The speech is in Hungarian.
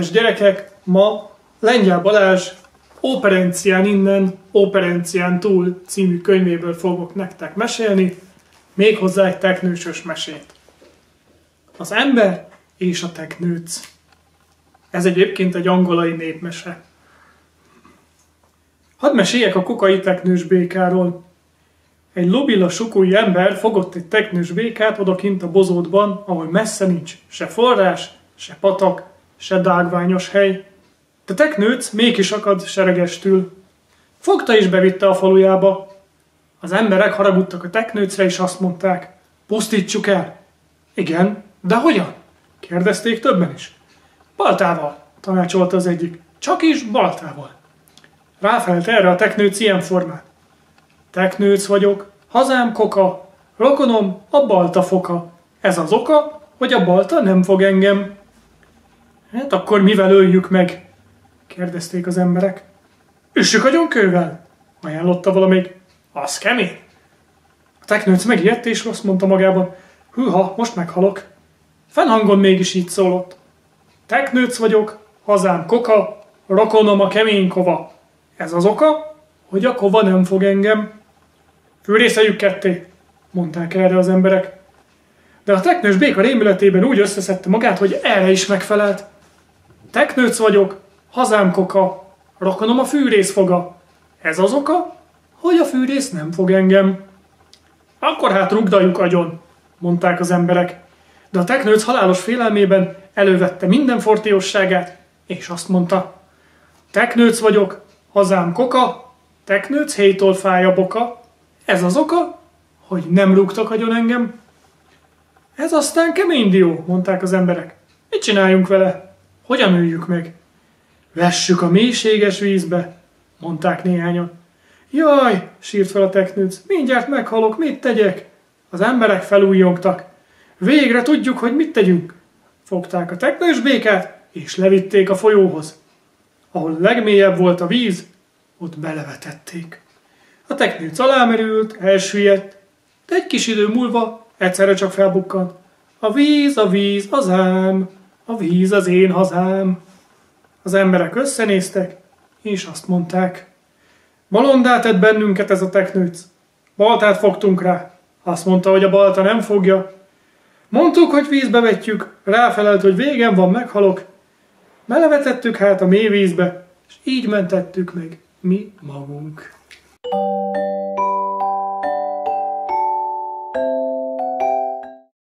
gyerekek, ma Lengyel Balázs Operencián innen, Operencián túl című könyvéből fogok nektek mesélni, méghozzá egy teknősös mesét. Az ember és a teknőc. Ez egyébként egy angolai népmese. Hadd meséljek a kokai teknős békáról. Egy lobila sukúi ember fogott egy teknős békát odakint a bozótban, ahol messze nincs se forrás, se patak, se dágványos hely. De teknőc mégis akad seregestül. Fogta és bevitte a falujába. Az emberek haragudtak a teknőcre és azt mondták, pusztítsuk el. Igen, de hogyan? Kérdezték többen is. Baltával, tanácsolta az egyik. Csak is baltával. Ráfelt erre a teknőc ilyen formát. Teknőc vagyok, hazám koka, rokonom a balta foka. Ez az oka, hogy a balta nem fog engem. Hát akkor mivel öljük meg? kérdezték az emberek. Üssük a kővel, ajánlotta valamelyik. Az kemény. A teknőc megijedt és azt mondta magában, hűha, most meghalok. Fennhangon mégis így szólott. Teknőc vagyok, hazám koka, rokonom a kemény kova. Ez az oka, hogy a kova nem fog engem. Fűrészeljük ketté, mondták erre az emberek. De a teknős béka rémületében úgy összeszedte magát, hogy erre is megfelelt. Teknőc vagyok, hazám koka, rokonom a fűrész foga. Ez az oka, hogy a fűrész nem fog engem. Akkor hát rugdaljuk agyon, mondták az emberek. De a teknőc halálos félelmében elővette minden fortéosságát, és azt mondta, teknőc vagyok, hazám koka, teknőc hétól fáj a boka, ez az oka, hogy nem rúgtak agyon engem. Ez aztán kemény dió, mondták az emberek. Mit csináljunk vele? Hogyan üljük meg? Vessük a mélységes vízbe, mondták néhányan. Jaj, sírt fel a teknőc, mindjárt meghalok, mit tegyek? Az emberek felújjongtak. Végre tudjuk, hogy mit tegyünk. Fogták a teknős békát, és levitték a folyóhoz. Ahol legmélyebb volt a víz, ott belevetették. A teknőc alámerült, elsüllyedt, de egy kis idő múlva egyszerre csak felbukkant. A víz, a víz, az ám, a víz az én hazám. Az emberek összenéztek, és azt mondták, Balondát tett bennünket ez a teknőc. Baltát fogtunk rá. Azt mondta, hogy a balta nem fogja. Mondtuk, hogy vízbe vetjük, ráfelelt, hogy végem van, meghalok. Belevetettük hát a mély vízbe, és így mentettük meg mi magunk. thank you